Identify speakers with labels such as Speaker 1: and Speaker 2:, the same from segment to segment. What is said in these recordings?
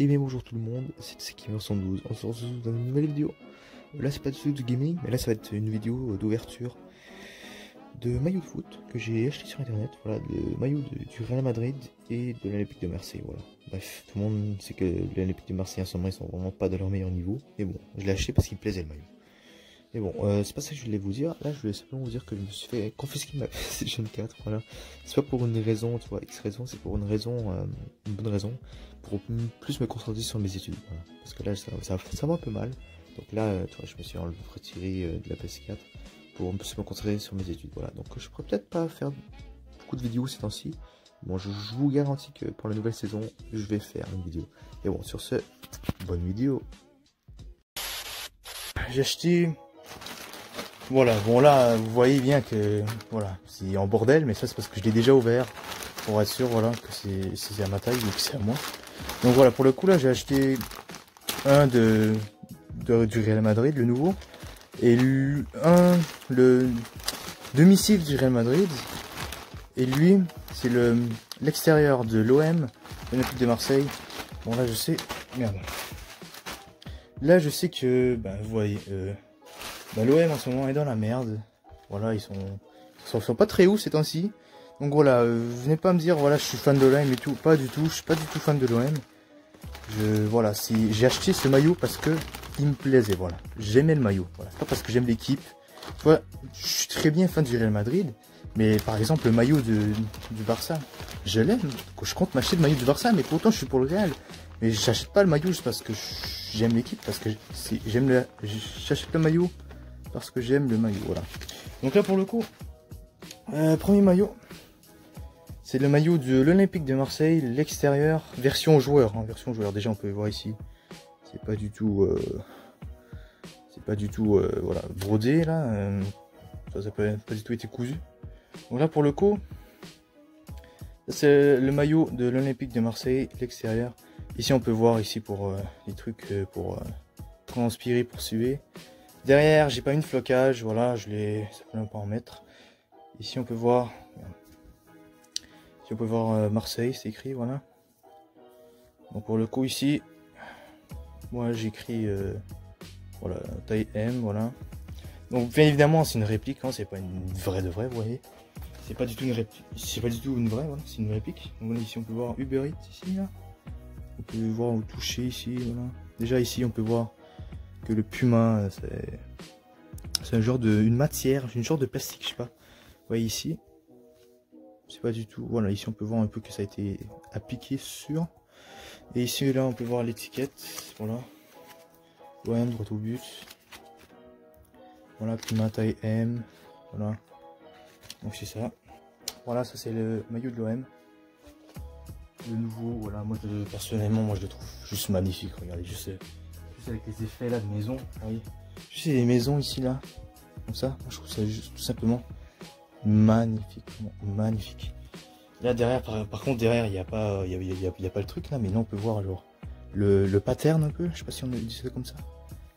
Speaker 1: Et bien bonjour tout le monde, c'est Gamer 112, on se retrouve dans une nouvelle vidéo. Là c'est pas du tout du gaming, mais là ça va être une vidéo d'ouverture de maillot de foot que j'ai acheté sur internet, voilà, le maillot du Real Madrid et de l'Olympique de Marseille, voilà. Bref, tout le monde sait que l'Olympique de Marseille moment ils sont vraiment pas de leur meilleur niveau, mais bon, je l'ai acheté parce qu'il me plaisait le maillot. Mais bon, euh, c'est pas ça que je voulais vous dire. Là, je voulais simplement vous dire que je me suis fait confisquer ma PlayStation 4. Voilà. C'est pas pour une raison, tu vois, X raison, c'est pour une raison, euh, une bonne raison, pour plus me concentrer sur mes études. Parce que là, ça, ça, va un peu mal. Donc là, euh, tu vois, je me suis retiré de la PS4 pour plus me concentrer sur mes études. Voilà. Donc je pourrais peut-être pas faire beaucoup de vidéos ces temps-ci. Bon, je, vous garantis que pour la nouvelle saison, je vais faire une vidéo. Et bon, sur ce, bonne vidéo. J'ai acheté voilà, bon là, vous voyez bien que voilà, c'est en bordel, mais ça c'est parce que je l'ai déjà ouvert pour être sûr voilà que c'est à ma taille ou que c'est à moi. Donc voilà, pour le coup là, j'ai acheté un de, de, du Real Madrid, le nouveau, et un le domicile du Real Madrid, et lui c'est le l'extérieur de l'OM, l'Olympique de Marseille. Bon là je sais, merde. Là je sais que, ben vous voyez. Euh, bah, L'OM en ce moment est dans la merde. Voilà, ils sont, ils sont, pas très hauts ces temps-ci. Donc voilà, euh, venez pas me dire voilà je suis fan de l'OM et tout, pas du tout, je suis pas du tout fan de l'OM. Je voilà, j'ai acheté ce maillot parce que il me plaisait, voilà. J'aimais le maillot. Pas parce que j'aime l'équipe. Voilà, je suis très bien fan du Real Madrid, mais par exemple le maillot du Barça, je l'aime. Je compte m'acheter le maillot du Barça, mais pourtant je suis pour le Real. Mais j'achète pas le maillot parce que j'aime l'équipe, parce que j'aime le, j'achète le maillot parce que j'aime le maillot. Voilà. Donc là pour le coup, euh, premier maillot, c'est le maillot de l'Olympique de Marseille, l'extérieur, version joueur. Hein, version joueur. Déjà on peut voir ici, c'est pas du tout, euh, c'est pas du tout, euh, voilà, brodé là. Ça n'a pas, pas, du tout été cousu. Donc là pour le coup, c'est le maillot de l'Olympique de Marseille, l'extérieur. Ici on peut voir ici pour les trucs pour transpirer, pour suer. Derrière, j'ai pas une flocage, voilà, je l'ai simplement pas en mettre. Ici, on peut voir, ici on peut voir euh, Marseille, c'est écrit, voilà. Donc pour le coup ici, moi j'écris, euh, voilà, taille M, voilà. Donc bien évidemment, c'est une réplique, hein, c'est pas une vraie de vraie, vous voyez. C'est pas du tout une réplique, c'est pas du tout une vraie, voilà, c'est une réplique. Donc ici on peut voir Uber Eats ici, là. On peut voir au toucher ici, voilà. Déjà ici, on peut voir que le puma, c'est un genre de une matière, une genre de plastique, je sais pas. Voyez ici, c'est pas du tout. Voilà, ici on peut voir un peu que ça a été appliqué sur. Et ici là, on peut voir l'étiquette. Voilà, OM droit au but. Voilà, puma taille M. Voilà, donc c'est ça. Voilà, ça c'est le maillot de l'OM. Le nouveau, voilà, moi personnellement, moi je le trouve juste magnifique. Regardez, je sais avec les effets là de maison. voyez Juste les maisons ici là. Comme ça. Je trouve ça juste tout simplement magnifique. Magnifique. Là derrière, par, contre derrière, il n'y a pas, il y pas le truc là, mais là on peut voir le, le pattern un peu. Je sais pas si on dit ça comme ça.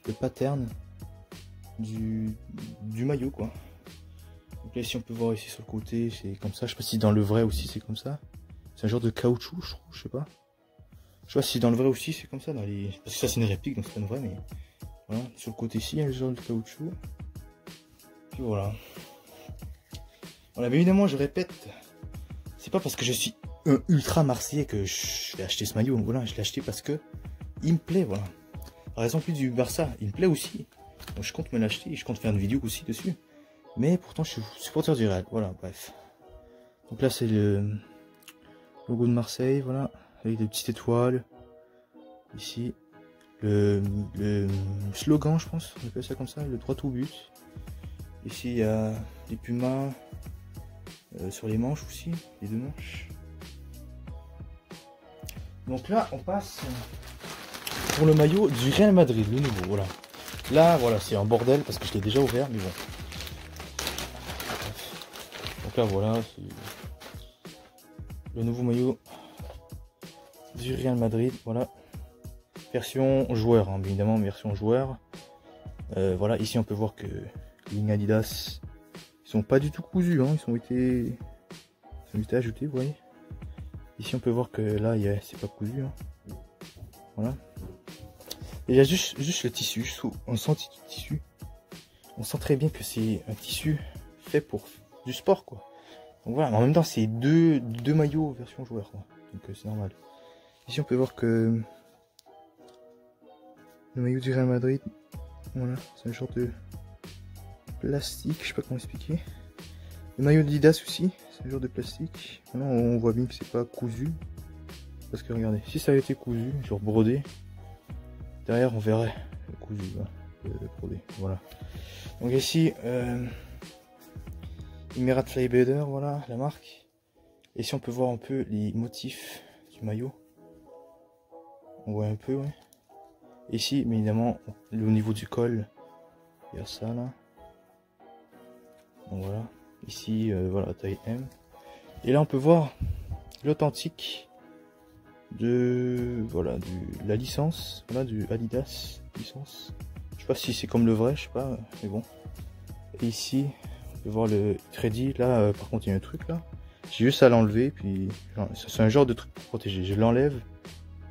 Speaker 1: Le pattern du, du maillot quoi. Donc là ici on peut voir ici sur le côté, c'est comme ça. Je sais pas si dans le vrai aussi c'est comme ça. C'est un genre de caoutchouc, je trouve, je sais pas. Je sais pas si dans le vrai aussi c'est comme ça dans les. Parce que ça c'est une réplique donc c'est pas une vraie mais. Voilà. Sur le côté ici il y a le genre de caoutchouc. Puis voilà. Voilà, mais évidemment je répète. C'est pas parce que je suis un ultra marseillais que je vais acheter ce maillot. Voilà, je l'ai acheté parce que il me plaît, voilà. Par exemple du Barça, il me plaît aussi. Donc je compte me l'acheter et je compte faire une vidéo aussi dessus. Mais pourtant je suis supporter du Real. Voilà, bref. Donc là c'est le logo de Marseille, voilà avec des petites étoiles. Ici, le, slogan, je pense, on appelle ça comme ça, le droit au but. Ici, il y a des pumas euh, sur les manches aussi, les deux manches. Donc là, on passe pour le maillot du Real Madrid, le nouveau, voilà. Là, voilà, c'est un bordel parce que je l'ai déjà ouvert, mais bon. Donc là, voilà, c'est le nouveau maillot du Real Madrid, voilà. Version joueur, hein, évidemment, version joueur. Euh, voilà, ici on peut voir que les Adidas, ils sont pas du tout cousus, hein, ils ont été, ont été ajoutés, vous voyez. Ici on peut voir que là, c'est pas cousu. Hein. Voilà. Il y a juste, juste le tissu, on sent le tissu. On sent très bien que c'est un tissu fait pour du sport, quoi. Donc voilà, en même temps, c'est deux, deux maillots version joueur, quoi. Donc euh, c'est normal. Ici, on peut voir que le maillot du Real Madrid, voilà, c'est un genre de plastique, je sais pas comment expliquer. Le maillot d'Idas aussi, c'est un genre de plastique. Maintenant, on voit bien que c'est pas cousu. Parce que regardez, si ça avait été cousu, genre brodé, derrière on verrait le cousu, le, brodé. Voilà. Donc ici, euh, Emirate voilà la marque. Et si on peut voir un peu les motifs du maillot. On voit un peu, ouais. Ici, mais évidemment, au niveau du col, il y a ça là. Donc voilà. Ici, euh, voilà, taille M. Et là, on peut voir l'authentique de voilà du la licence voilà du Adidas licence je sais pas si c'est comme le vrai je sais pas mais bon et ici on peut voir le crédit là euh, par contre il y a un truc là j'ai juste à l'enlever puis c'est un genre de truc pour protéger je l'enlève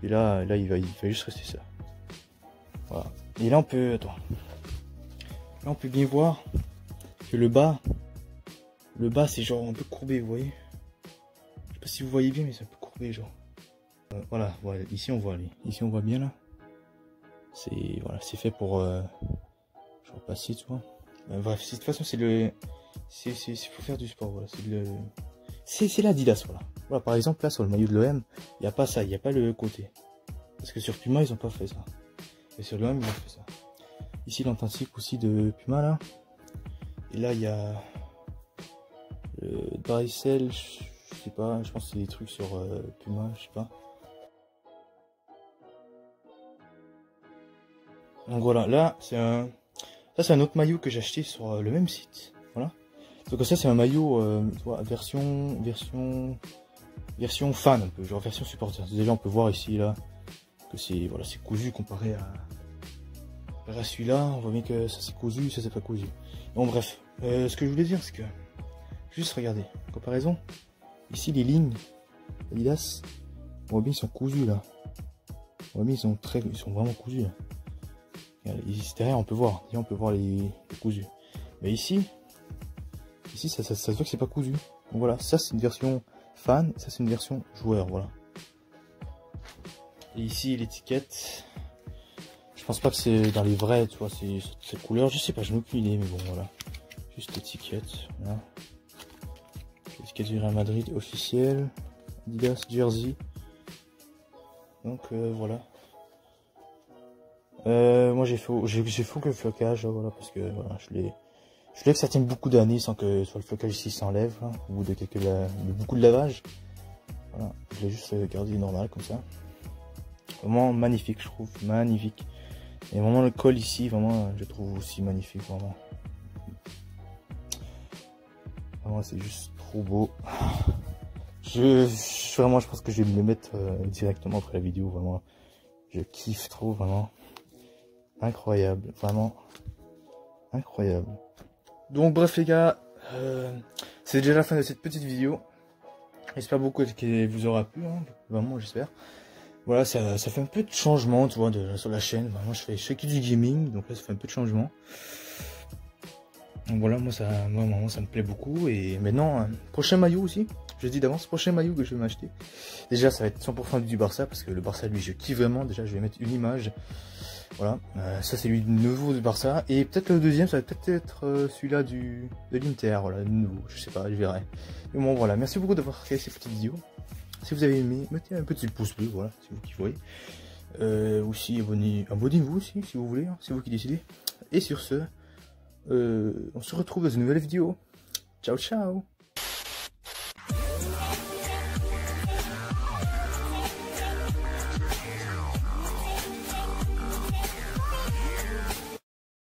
Speaker 1: et là là il va il va juste rester ça. Voilà. Et là on peut attends. Là on peut bien voir que le bas le bas c'est genre un peu courbé vous voyez. Je sais pas si vous voyez bien mais c'est un peu courbé genre. Euh, voilà, voilà, ici on voit, ici on voit bien là. C'est voilà, c'est fait pour, euh, je repasser, tu vois. Euh, bref, de toute façon c'est le, c'est faut faire du sport, voilà, c'est le, c'est l'Adidas, voilà. Voilà, par exemple là sur le maillot de l'OM, il y a pas ça, il y a pas le côté, parce que sur Puma ils ont pas fait ça, et sur l'OM ils ont fait ça. Ici l'authentique aussi de Puma là, et là il y a le Drysel, je sais pas, je pense que c'est des trucs sur Puma, je sais pas. Donc voilà, là, c'est un... Ça, c'est un autre maillot que j'ai acheté sur euh, le même site. Voilà. Donc ça, c'est un maillot euh, version... version... version fan un peu, genre version supporter. Déjà, on peut voir ici, là, que c'est voilà, c'est cousu comparé à... à celui-là. On voit bien que ça, c'est cousu, ça, c'est pas cousu. Bon, bref. Euh, ce que je voulais dire, c'est que... Juste regardez, comparaison. Ici, les lignes Adidas, on voit bien, ils sont cousus, là. On voit bien, ils sont, très... ils sont vraiment cousus, là. Derrière on peut voir, on peut voir les, cousus. Mais ici, ici ça, ça, se voit que c'est pas cousu. Donc voilà, ça c'est une version fan, ça c'est une version joueur, voilà. Et ici l'étiquette, je pense pas que c'est dans les vrais, tu vois, c'est cette couleur, je sais pas, je n'ai aucune idée, mais bon voilà. Juste l'étiquette, voilà. L'étiquette du Real Madrid officielle, Adidas Jersey. Donc euh, voilà. Euh, moi j'ai fait j'ai fait que flocage voilà parce que voilà je l'ai je voulais que ça tienne beaucoup d'années sans que soit le flocage ici s'enlève hein, au bout de quelques beaucoup de lavage voilà. Je l'ai juste gardé normal comme ça. Vraiment magnifique je trouve. Magnifique. Et vraiment le col ici vraiment je trouve aussi magnifique vraiment. Vraiment c'est juste trop beau. Je, vraiment je pense que je vais me le mettre euh, directement après la vidéo vraiment. Je kiffe trop vraiment. Incroyable, vraiment. Incroyable. Donc bref les gars, euh, c'est déjà la fin de cette petite vidéo. J'espère beaucoup qu'elle vous aura plu, hein, vraiment j'espère. Voilà, ça, fait un peu de changement, tu vois, sur la chaîne. Moi je fais, je du gaming, donc là ça fait un peu de changement. Donc voilà, moi ça, moi, ça me plaît beaucoup. Et maintenant, prochain maillot aussi. Je dis d'avance, prochain maillot que je vais m'acheter. Déjà, ça va être 100% du Barça, parce que le Barça, lui, je kiffe vraiment. Déjà, je vais mettre une image. Voilà, euh, ça c'est lui de nouveau du Barça. Et peut-être le deuxième, ça va peut-être être, euh, celui-là du de l'Inter, voilà, de nouveau, je sais pas, je verrai. Mais bon, voilà, merci beaucoup d'avoir fait cette petite vidéo. Si vous avez aimé, mettez un petit pouce bleu, voilà, c'est vous qui voyez. Euh, aussi, abonnez-vous aussi, si vous voulez, hein, c'est vous qui décidez. Et sur ce, on se retrouve dans une nouvelle vidéo. Ciao, ciao